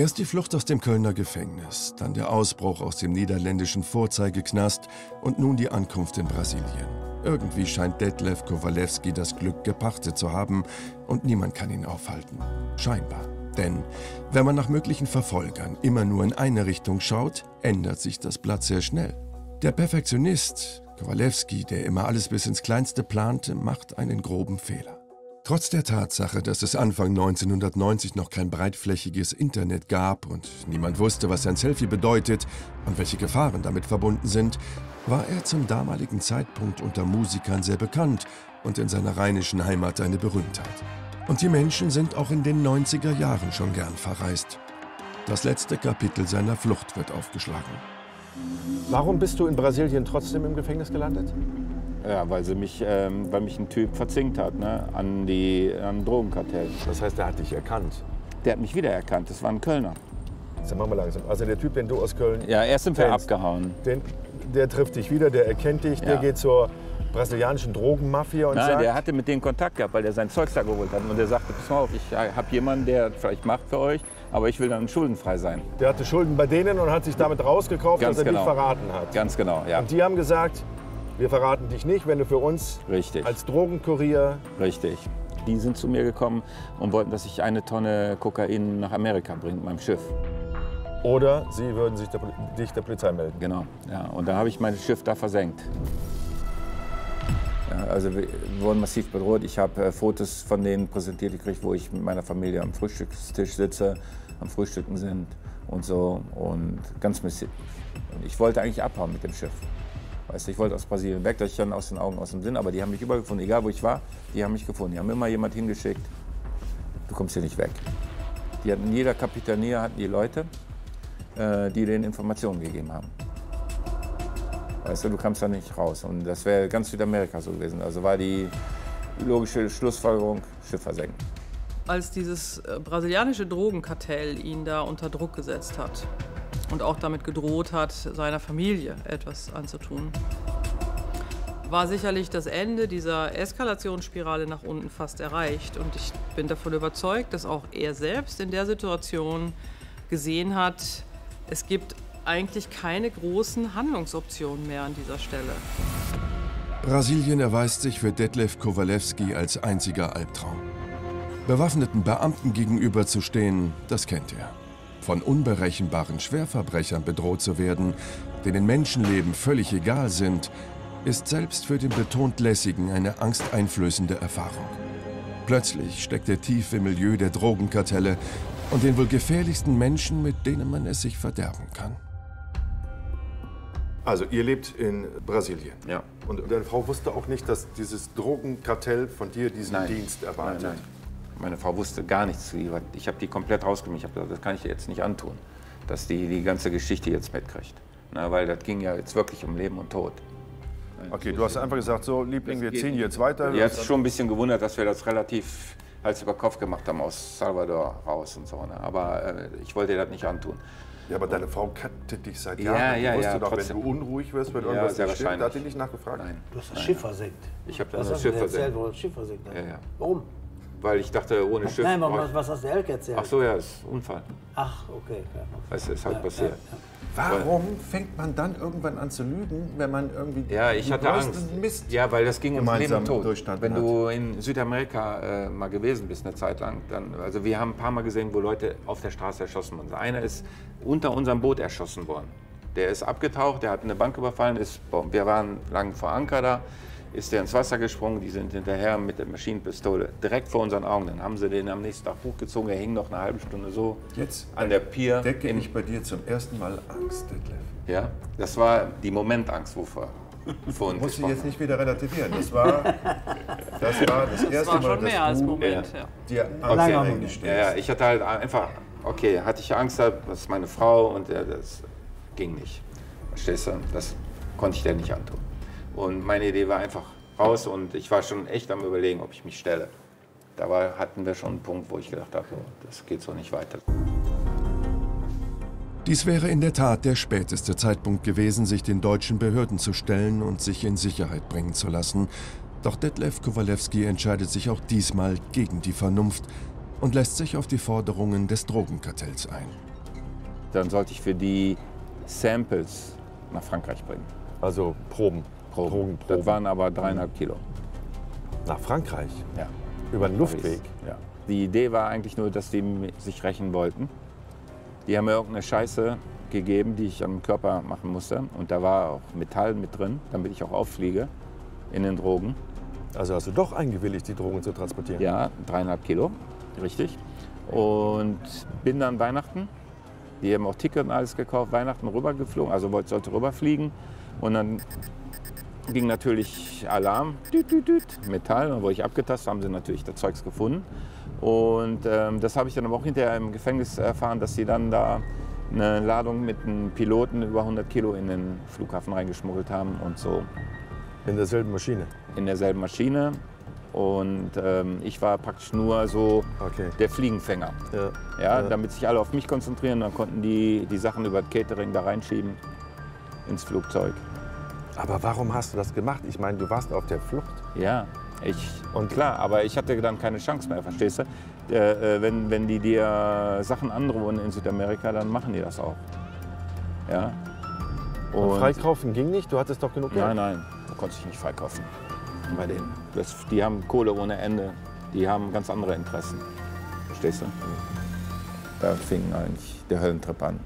Erst die Flucht aus dem Kölner Gefängnis, dann der Ausbruch aus dem niederländischen Vorzeigeknast und nun die Ankunft in Brasilien. Irgendwie scheint Detlef Kowalewski das Glück gepachtet zu haben und niemand kann ihn aufhalten. Scheinbar. Denn wenn man nach möglichen Verfolgern immer nur in eine Richtung schaut, ändert sich das Blatt sehr schnell. Der Perfektionist, Kowalewski, der immer alles bis ins Kleinste plante, macht einen groben Fehler. Trotz der Tatsache, dass es Anfang 1990 noch kein breitflächiges Internet gab und niemand wusste, was ein Selfie bedeutet und welche Gefahren damit verbunden sind, war er zum damaligen Zeitpunkt unter Musikern sehr bekannt und in seiner rheinischen Heimat eine Berühmtheit. Und die Menschen sind auch in den 90er Jahren schon gern verreist. Das letzte Kapitel seiner Flucht wird aufgeschlagen. Warum bist du in Brasilien trotzdem im Gefängnis gelandet? Ja, weil, sie mich, ähm, weil mich ein Typ verzinkt hat ne, an die an Drogenkartell. Das heißt, er hat dich erkannt. Der hat mich wiedererkannt, das war ein Kölner. Jetzt machen wir langsam. Also der Typ, den du aus Köln Ja, erst sind wir kennst, abgehauen. Den, der trifft dich wieder, der erkennt dich, der Ja. geht zur brasilianischen Drogenmafia und Nein, sagt, der hatte mit denen Kontakt gehabt, weil der sein Zeugs da geholt hat. Und der sagte, pass mal auf, ich habe jemanden, der vielleicht macht für euch, aber ich will dann schuldenfrei sein. der hatte Schulden bei denen und hat sich damit rausgekauft, Ganz dass er genau. dich verraten hat. Ganz genau, ja. Und die haben gesagt, wir verraten dich nicht, wenn du für uns Richtig, als Drogenkurier richtig. Die sind zu mir gekommen und wollten, dass ich eine Tonne Kokain nach Amerika bringe mit meinem Schiff. oder sie würden sich der, dich der Polizei melden. Genau, ja. Und da habe ich mein Schiff da versenkt. Ja, also wir wurden massiv bedroht. Ich habe äh, Fotos von denen präsentiert gekriegt, wo ich mit meiner Familie am Frühstückstisch sitze, am Frühstücken sind und so. Und ganz massiv. Und ich wollte eigentlich abhauen mit dem Schiff. Weißt du, ich wollte aus Brasilien weg, dass ich dann aus den Augen, aus dem Sinn. Aber die haben mich überall gefunden, egal wo ich war, die haben mich gefunden. Die haben immer jemand hingeschickt, du kommst hier nicht weg. Die hatten, jeder Kapitanier hatten die Leute, äh, die den Informationen gegeben haben. Weißt du, du kamst da nicht raus. Und das wäre ganz Südamerika so gewesen. Also war die logische Schlussfolgerung, Schiff versenken. als dieses äh, brasilianische Drogenkartell ihn da unter Druck gesetzt hat und auch damit gedroht hat, seiner Familie etwas anzutun, war sicherlich das Ende dieser Eskalationsspirale nach unten fast erreicht. Und ich bin davon überzeugt, dass auch er selbst in der Situation gesehen hat, es gibt eigentlich keine großen Handlungsoptionen mehr an dieser Stelle. Brasilien erweist sich für Detlef Kowalewski als einziger Albtraum. Bewaffneten Beamten gegenüberzustehen, das kennt er. Von unberechenbaren Schwerverbrechern bedroht zu werden, denen Menschenleben völlig egal sind, ist selbst für den betont Lässigen eine angsteinflößende Erfahrung. Plötzlich steckt er tief im Milieu der Drogenkartelle und den wohl gefährlichsten Menschen, mit denen man es sich verderben kann. Also ihr lebt in Brasilien. Ja. Und deine Frau wusste auch nicht, dass dieses Drogenkartell von dir diesen Nein. Dienst erwartet. Nein, nein. Meine Frau wusste gar nichts. Ich habe die komplett rausgenommen. Ich habe gesagt, das kann ich ihr jetzt nicht antun, dass die die ganze Geschichte jetzt mitkriegt. Na, weil das ging ja jetzt wirklich um Leben und Tod. Okay, du hast einfach gesagt, so Liebling, wir ziehen jetzt weiter. Die hat sich schon ein bisschen gewundert, dass wir das relativ Hals über Kopf gemacht haben aus Salvador raus und so. Ne? Aber äh, ich wollte ihr das nicht antun. Ja, aber deine Frau kannte dich seit Ja, Jahren. ja, die wusste ja, doch, wenn du unruhig wirst, wenn Ja, irgendwas sehr nicht stimmt, da hat die nicht nachgefragt. Nein. Du hast das Schiff versenkt. Ich habe das hast du Schiff versenkt. du das Schiff versenkt hast? Ja, ja. Warum? Weil ich dachte, ohne Schiff. Nein, aber was, was hast du Elke erzählt? Ach so, ja, ist Unfall. Ach, okay. Ja. Das ist halt Ja, passiert. ja, Warum fängt man dann irgendwann an zu lügen, wenn man irgendwie Ja, ich hatte Angst. Mist Ja, weil das ging ums Leben gemeinsam und Tod. Wenn hat. du in Südamerika äh, mal gewesen bist eine Zeit lang, dann, also wir haben ein paar Mal gesehen, wo Leute auf der Straße erschossen wurden. Einer ist unter unserem Boot erschossen worden. Der ist abgetaucht, der hat eine Bank überfallen, ist, wir waren lang vor Anker da, ist der ins Wasser gesprungen, die sind hinterher mit der Maschinenpistole direkt vor unseren Augen. Dann haben sie den am nächsten Tag hochgezogen, er hing noch eine halbe Stunde so Jetzt an der Pier. decke in- ich bei dir zum ersten Mal Angst, Detlef. Ja, das war die Momentangst, wovor vorhin Muss ich jetzt nicht wieder relativieren. Das war das, war das erste Das war Mal, schon mehr dass als du Moment. Ja. dir Angst eingestehst. Ja, ja, ich hatte halt einfach, okay, hatte ich Angst, das ist meine Frau und das ging nicht. Verstehst du? Das konnte ich dir nicht antun. Und meine Idee war einfach raus und ich war schon echt am überlegen, ob ich mich stelle. Da war, hatten wir schon einen Punkt, wo ich gedacht habe, so, das geht so nicht weiter. Dies wäre in der Tat der späteste Zeitpunkt gewesen, sich den deutschen Behörden zu stellen und sich in Sicherheit bringen zu lassen. Doch Detlef Kowalewski entscheidet sich auch diesmal gegen die Vernunft und lässt sich auf die Forderungen des Drogenkartells ein. dann sollte ich für die Samples nach Frankreich bringen. Also Proben. Proben. Drogenproben. Das waren aber dreieinhalb Kilo. Nach Frankreich. Ja. Über den Luftweg. Ja. Die Idee war eigentlich nur, dass die sich rächen wollten. Die haben mir irgendeine Scheiße gegeben, die ich am Körper machen musste. Und da war auch Metall mit drin, damit ich auch auffliege in den Drogen. Also hast du doch eingewilligt, die Drogen zu transportieren. Ja, dreieinhalb Kilo, richtig. Und bin dann Weihnachten. Die haben auch Ticket und alles gekauft, Weihnachten rübergeflogen, also wollte, sollte rüberfliegen. Und dann ging natürlich Alarm, düt, düt, düt, Metall. Und wurde ich abgetastet, haben sie natürlich das Zeugs gefunden. Und ähm, das habe ich dann aber auch hinterher im Gefängnis erfahren, dass sie dann da eine Ladung mit einem Piloten über 100 Kilo in den Flughafen reingeschmuggelt haben und so In derselben Maschine. in derselben Maschine. Und ähm, ich war praktisch nur so Okay. der Fliegenfänger. Ja. Ja, Ja. damit sich alle auf mich konzentrieren, dann konnten die die Sachen über das Catering da reinschieben ins Flugzeug. Aber warum hast du das gemacht? Ich meine, du warst auf der Flucht. Ja, ich Und- und klar, aber ich hatte dann keine Chance mehr, verstehst du? Äh, äh, wenn, wenn die dir Sachen androhen in Südamerika, dann machen die das auch. Ja. Und freikaufen ging nicht? Du hattest doch genug Geld. Nein, nein, du konntest dich nicht freikaufen bei denen. Das, die haben Kohle ohne Ende. Die haben ganz andere Interessen. Verstehst du? Da fing eigentlich der Höllentrip an.